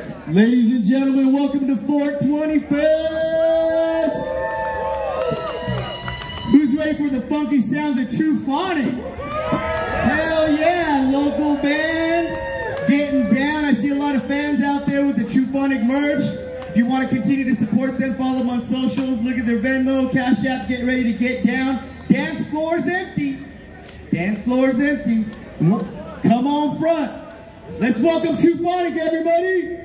Ladies and gentlemen, welcome to 420 Fest! Who's ready for the funky sounds of Tru Phonic? Hell yeah, local band, getting down. I see a lot of fans out there with the Tru Phonic merch. If you want to continue to support them, follow them on socials, look at their Venmo, Cash App, get ready to get down. Dance floor is empty. Dance floor is empty. Come on front. Let's welcome Tru Phonic, everybody.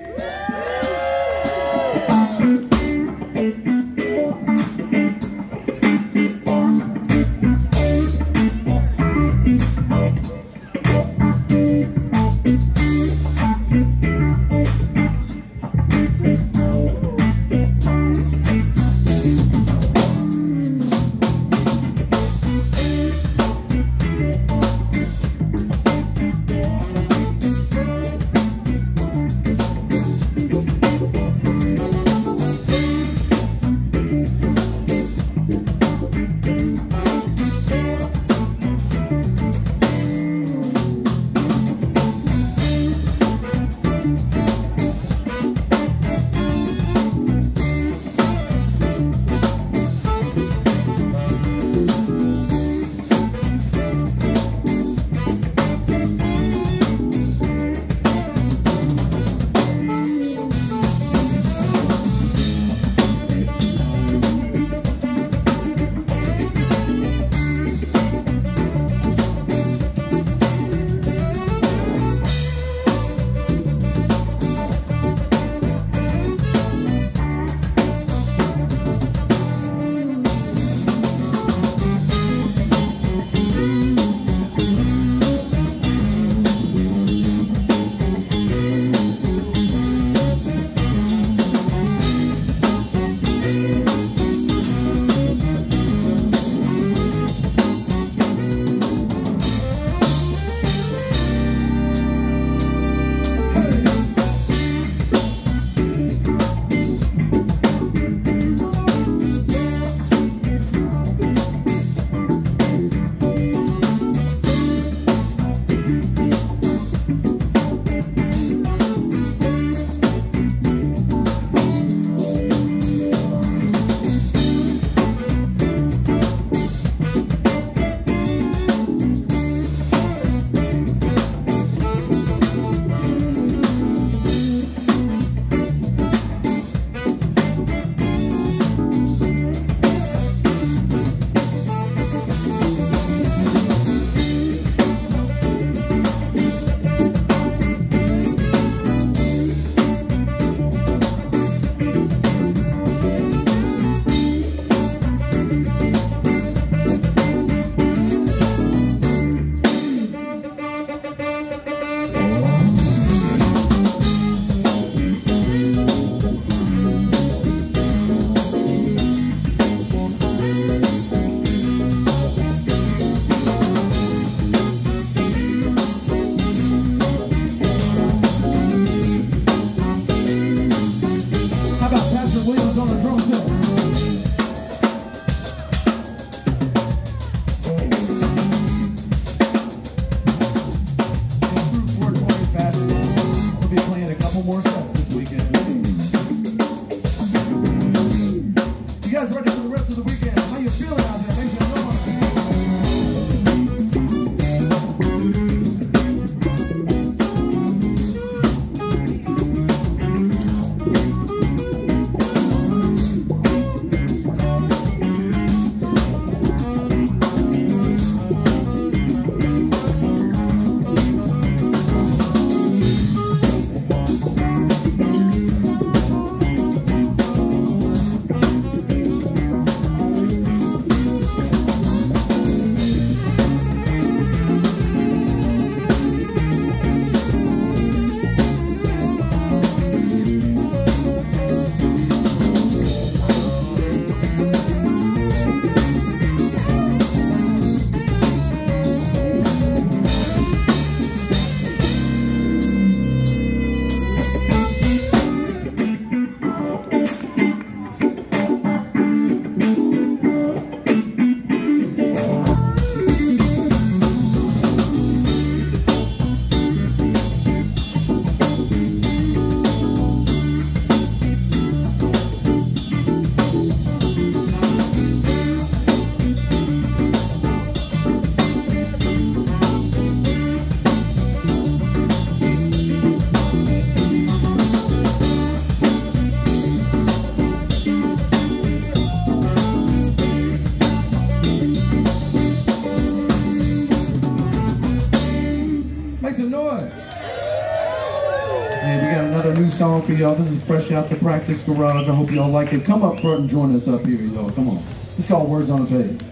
Song for y'all. This is fresh out the practice garage. I hope y'all like it. Come up front and join us up here, y'all. Come on. It's called Words on the Page.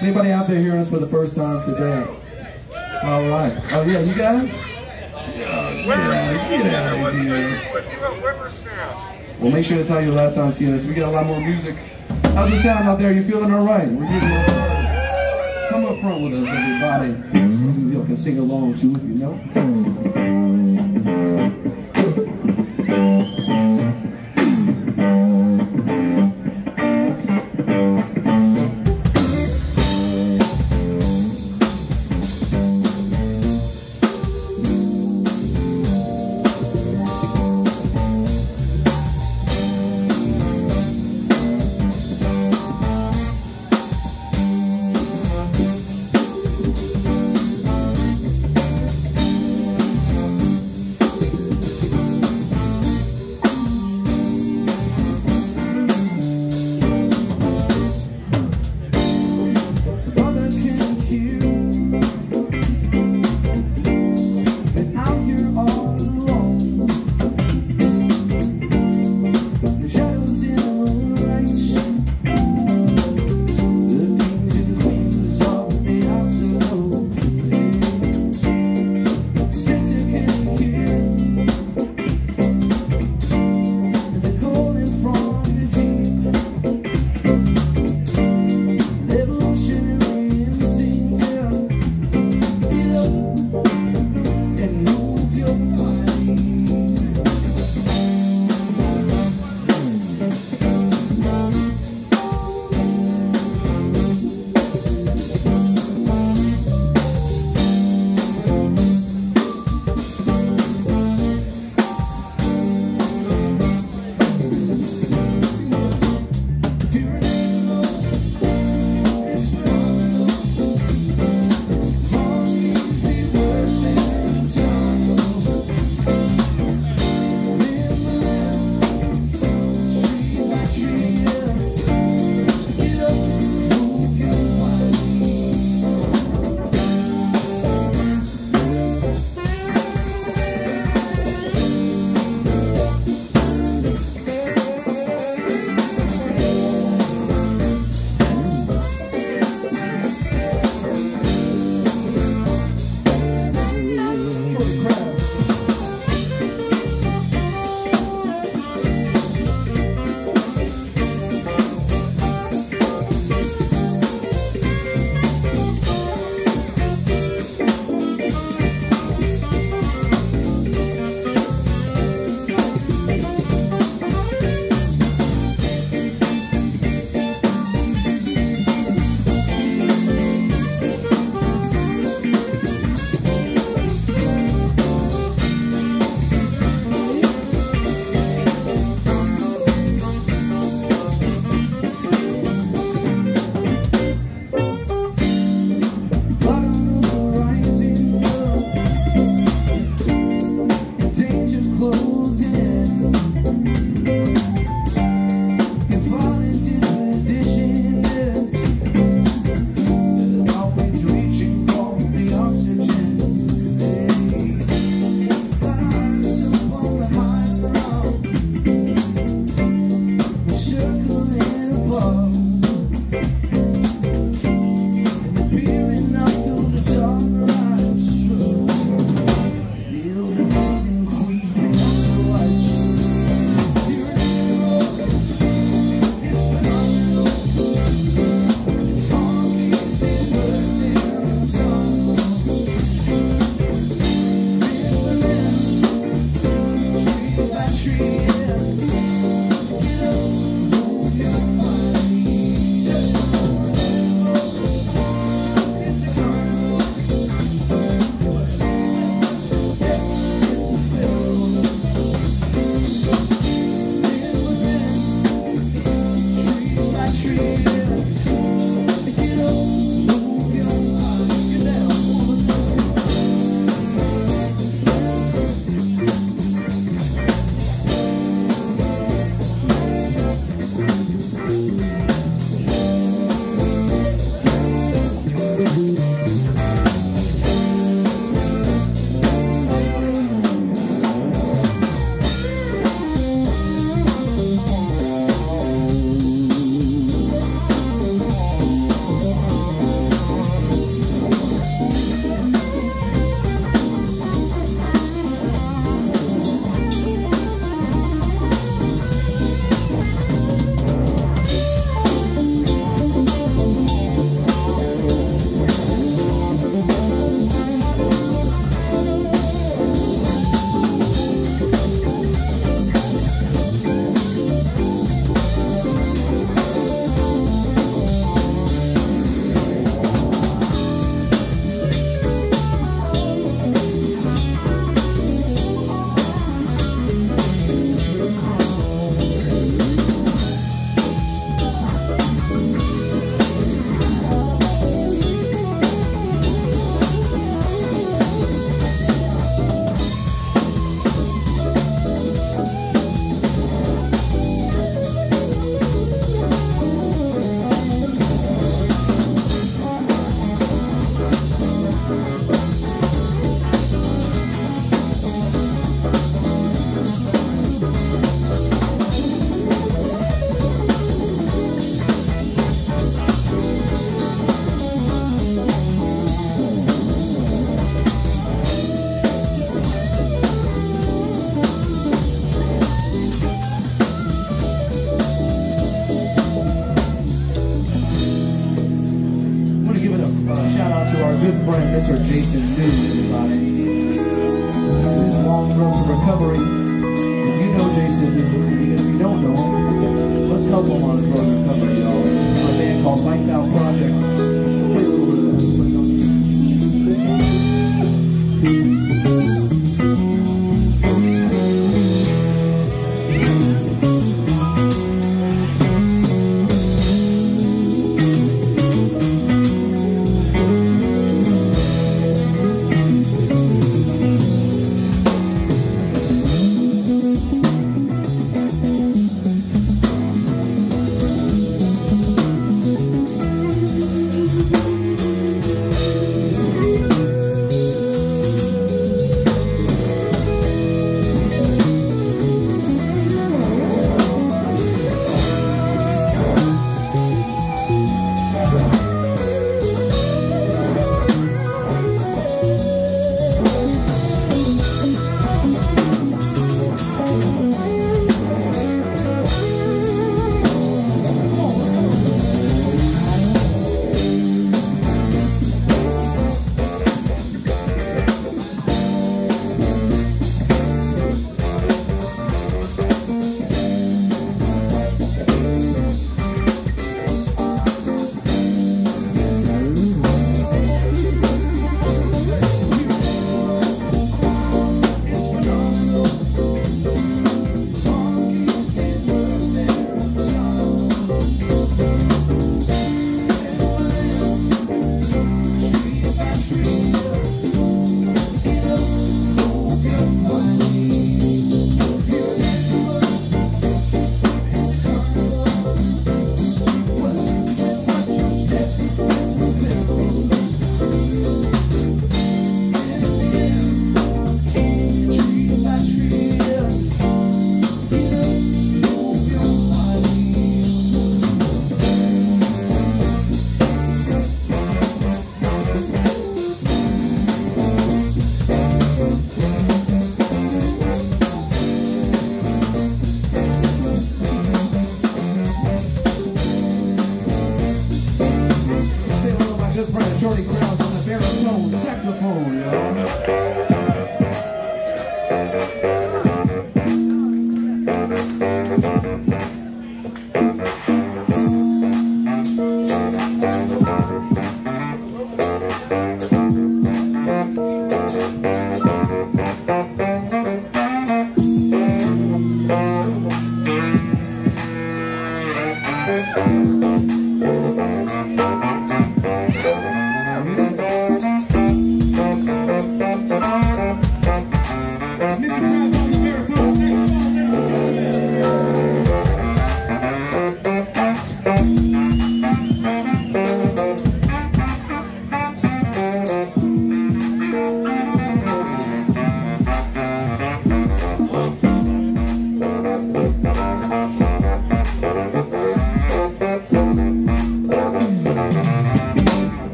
Anybody out there hearing us for the first time today? All right. Oh, yeah, you guys? Yeah, get out, get out of here. Well, make sure that's not your last time seeing us. We got a lot more music. How's it sound out there? You feeling all right? We're. Come up front with us, everybody. Mm-hmm. You can sing along, too, if you know.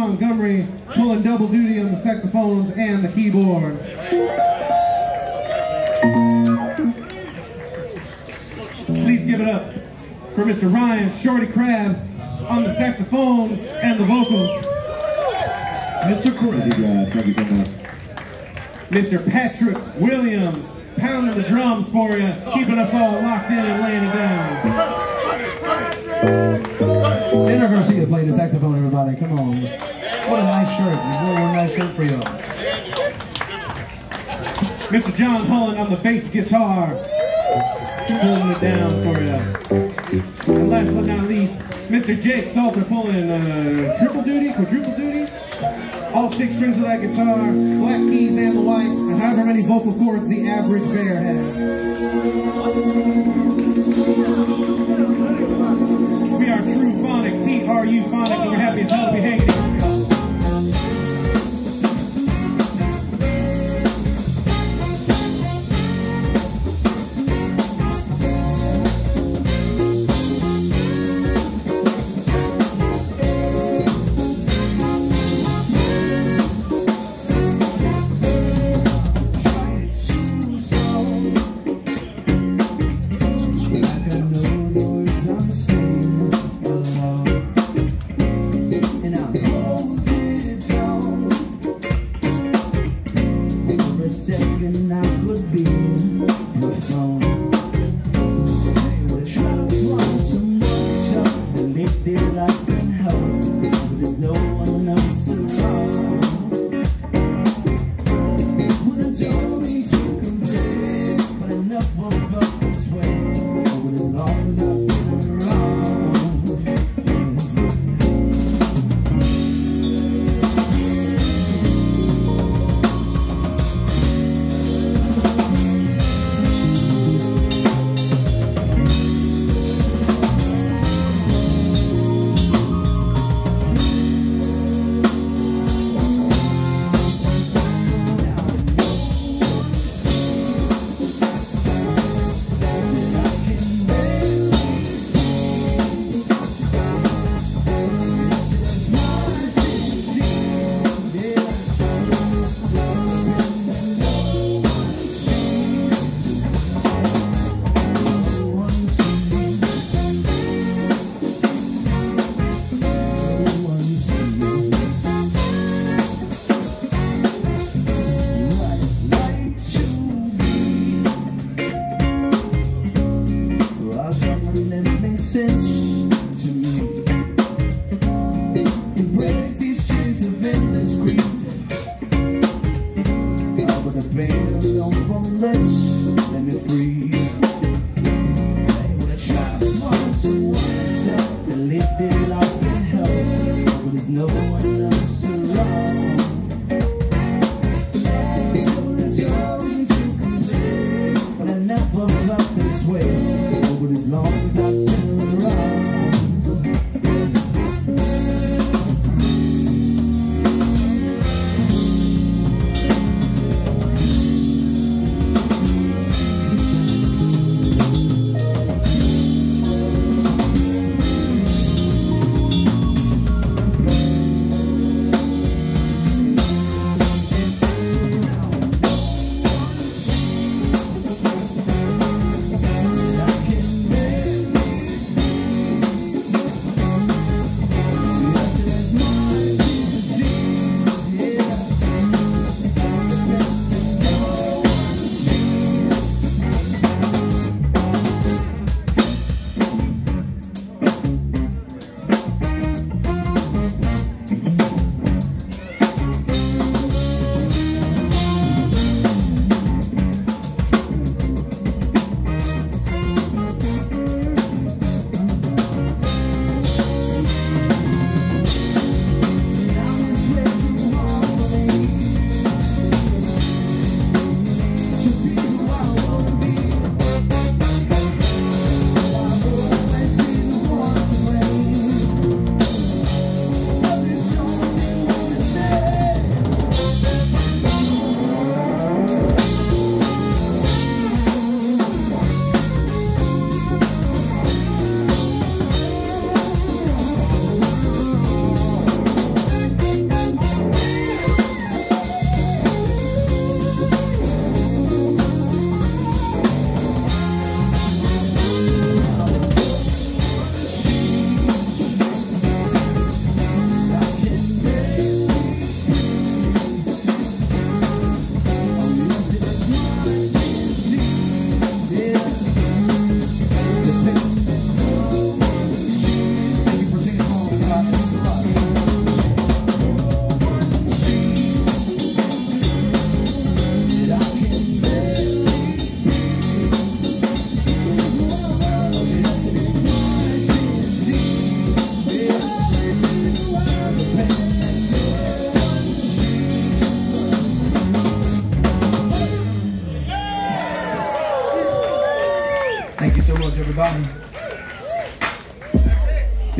Montgomery, pulling double duty on the saxophones and the keyboard. Please give it up for Mr. Ryan Shorty Krabs on the saxophones and the vocals. Mr. Krabs. Thank you so much. Mr. Patrick Williams pounding the drums for you, keeping us all locked in and laying it down. John Holland on the bass guitar, pulling it down for you. And last but not least, Mr. Jake Salter pulling uh, triple duty, quadruple duty. All six strings of that guitar, black keys and the white, and however many vocal cords the average bear has. Around.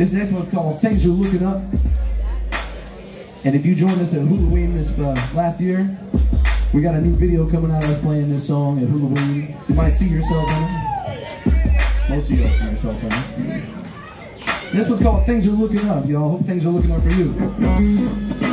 This next one's called Things Are Looking Up. And if you joined us at Halloween this uh, last year, we got a new video coming out of us playing this song at Halloween. You might see yourself in it. Most of y'all see yourself in it. This one's called Things Are Looking Up, y'all. Hope things are looking up for you.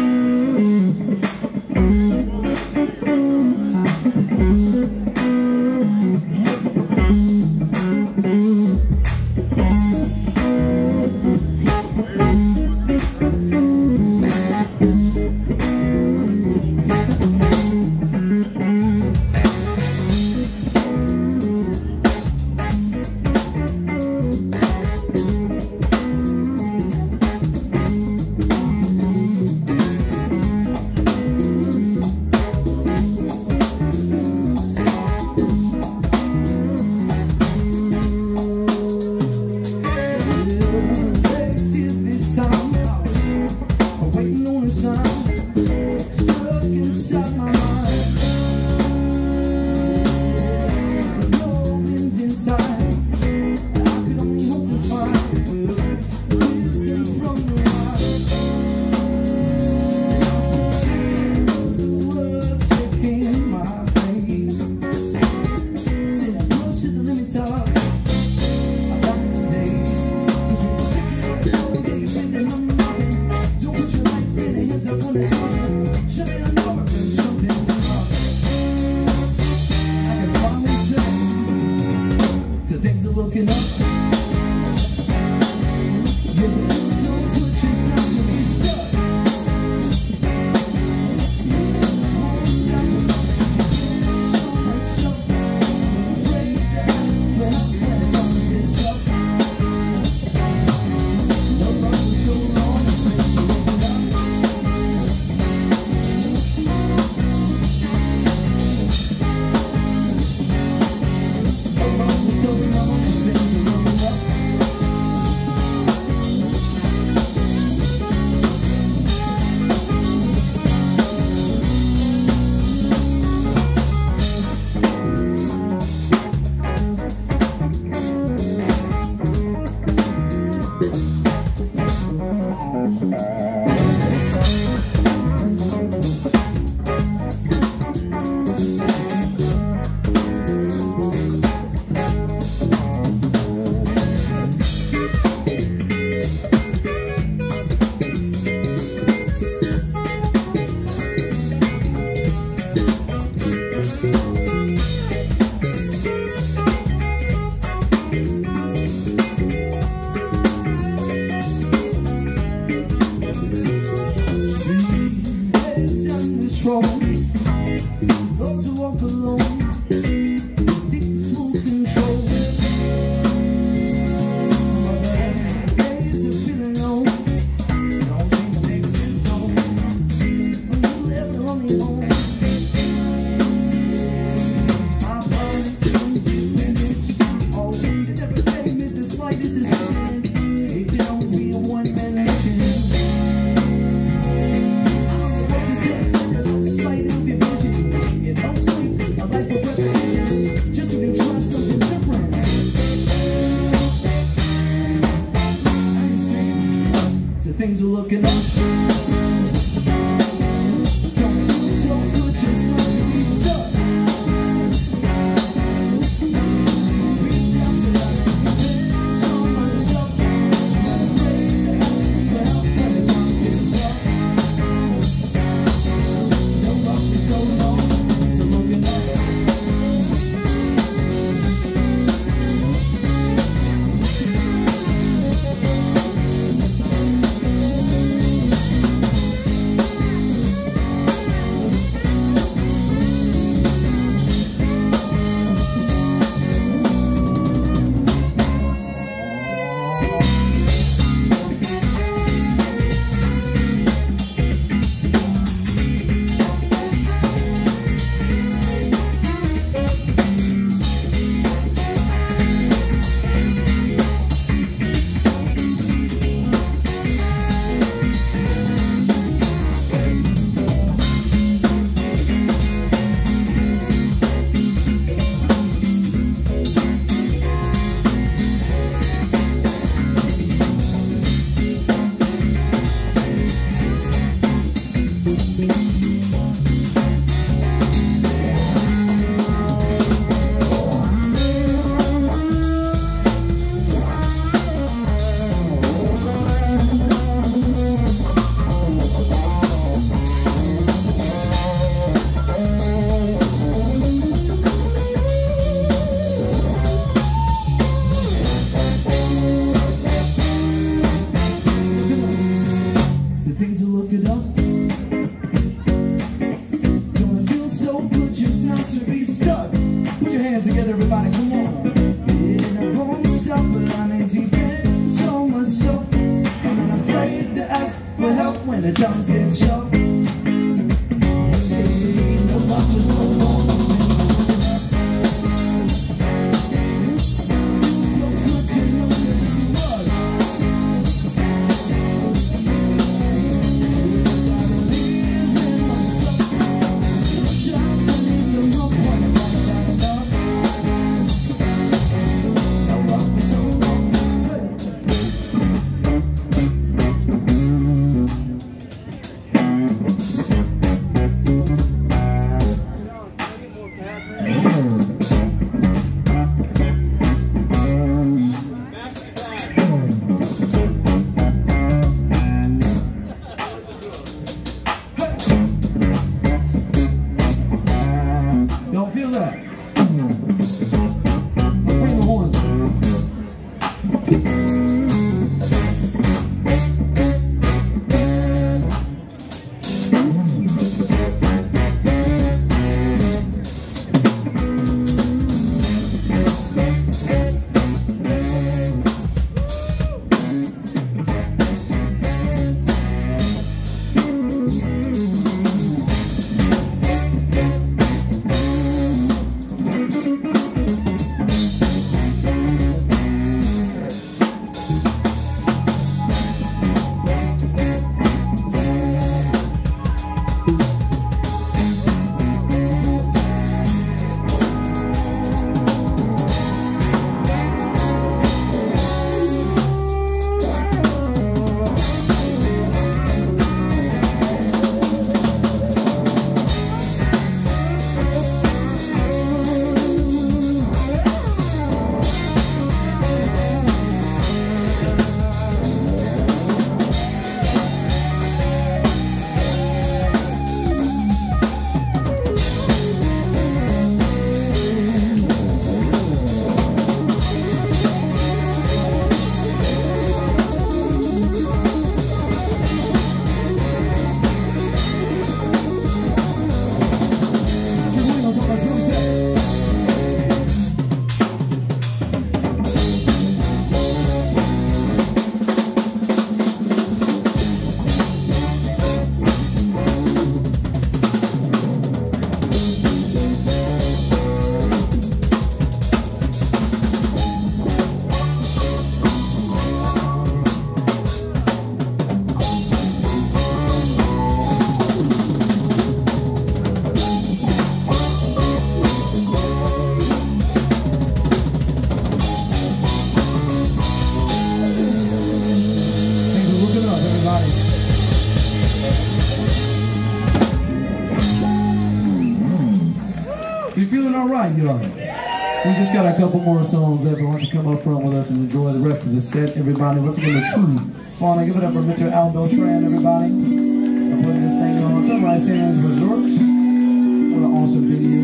Why don't you come up front with us and enjoy the rest of the set, everybody? Once again, the Tru Phonic. Give it up for Mr. Al Beltran, everybody. I'm putting this thing on Sunrise Sands Resort. What an awesome video.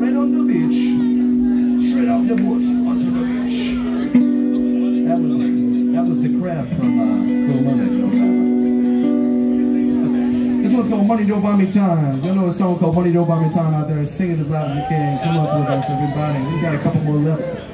Right on the beach. Straight off the boat Money Don't Buy Me Time. You know a song called Money Don't Buy Me Time out there. Sing it as loud as you can. Come up with us, everybody. We got a couple more left.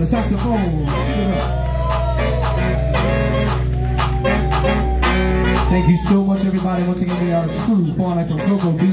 the saxophone. Thank you so much, everybody. Once again, we are Tru Phonic from Cocoa Beach.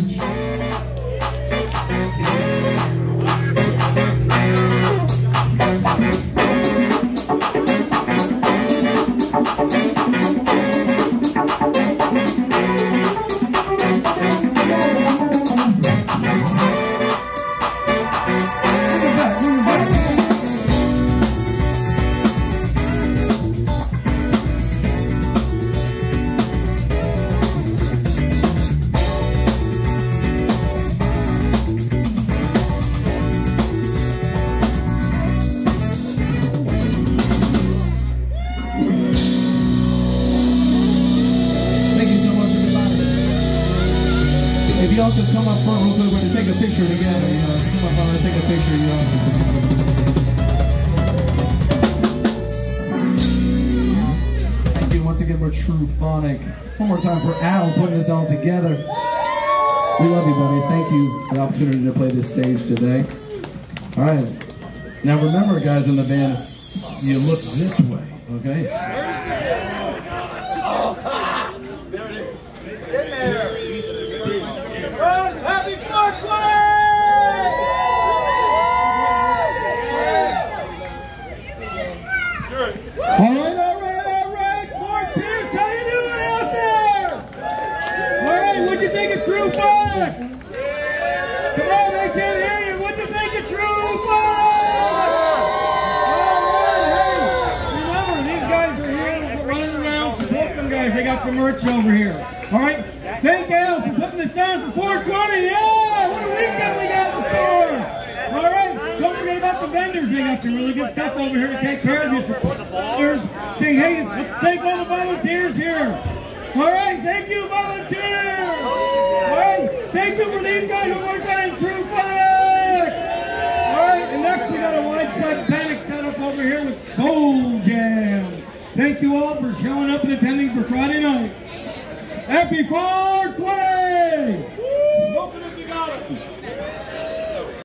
today. All right. Now remember, guys in the band, you look this way.